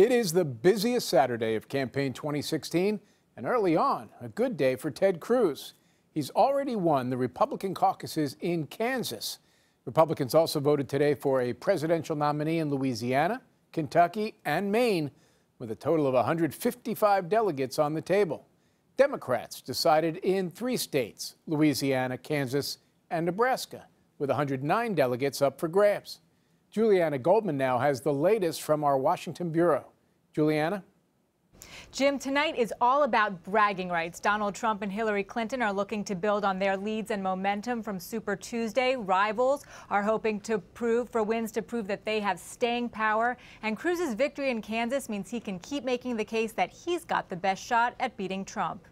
It is the busiest Saturday of campaign 2016, and early on, a good day for Ted Cruz. He's already won the Republican caucuses in Kansas. Republicans also voted today for a presidential nominee in Louisiana, Kentucky, and Maine, with a total of 155 delegates on the table. Democrats decided in three states Louisiana, Kansas, and Nebraska, with 109 delegates up for grabs. Julianna Goldman now has the latest from our Washington Bureau. Julianna? Jim, tonight is all about bragging rights. Donald Trump and Hillary Clinton are looking to build on their leads and momentum from Super Tuesday. Rivals are hoping to prove for wins to prove that they have staying power. And Cruz's victory in Kansas means he can keep making the case that he's got the best shot at beating Trump.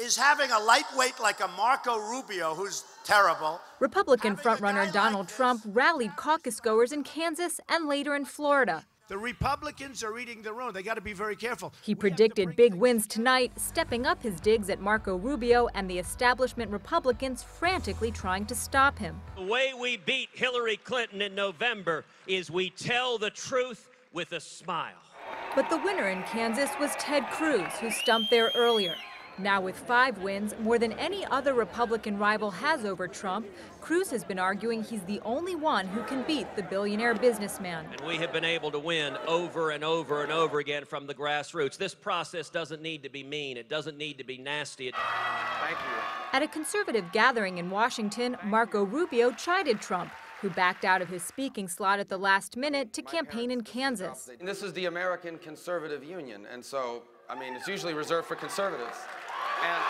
Is having a lightweight like a Marco Rubio, who's terrible. Republican frontrunner Donald like Trump rallied caucus goers in Kansas and later in Florida. The Republicans are eating their own. They got to be very careful. He predicted big wins tonight, stepping up his digs at Marco Rubio and the establishment Republicans frantically trying to stop him. The way we beat Hillary Clinton in November is we tell the truth with a smile. But the winner in Kansas was Ted Cruz, who stumped there earlier. Now with five wins, more than any other Republican rival has over Trump, Cruz has been arguing he's the only one who can beat the billionaire businessman. And we have been able to win over and over and over again from the grassroots. This process doesn't need to be mean. It doesn't need to be nasty. Thank you. At a conservative gathering in Washington, Marco Rubio chided Trump who backed out of his speaking slot at the last minute to campaign in Kansas. This is the American Conservative Union, and so, I mean, it's usually reserved for conservatives. And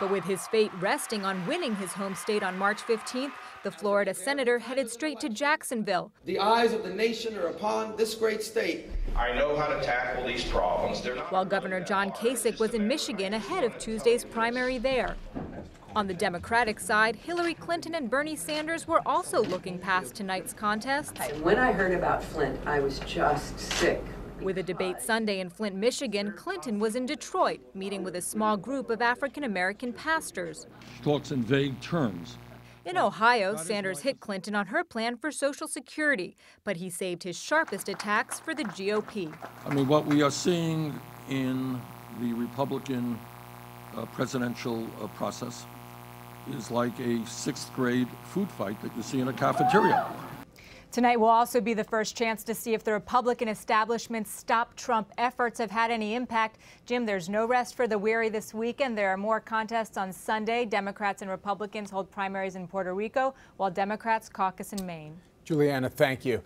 but with his fate resting on winning his home state on March 15th, the Florida senator headed straight to Jacksonville. The eyes of the nation are upon this great state. I know how to tackle these problems. While Governor John Kasich was in Michigan ahead of Tuesday's primary there. On the Democratic side, Hillary Clinton and Bernie Sanders were also looking past tonight's contest. When I heard about Flint, I was just sick. With a debate Sunday in Flint, Michigan, Clinton was in Detroit, meeting with a small group of African American pastors. Talks in vague terms. In Ohio, Sanders hit Clinton on her plan for Social Security, but he saved his sharpest attacks for the GOP. I mean, what we are seeing in the Republican uh, presidential uh, process is like a sixth grade food fight that you see in a cafeteria. Tonight will also be the first chance to see if the Republican establishment's Stop Trump efforts have had any impact. Jim, there's no rest for the weary this weekend. There are more contests on Sunday. Democrats and Republicans hold primaries in Puerto Rico, while Democrats caucus in Maine. Julianna, thank you.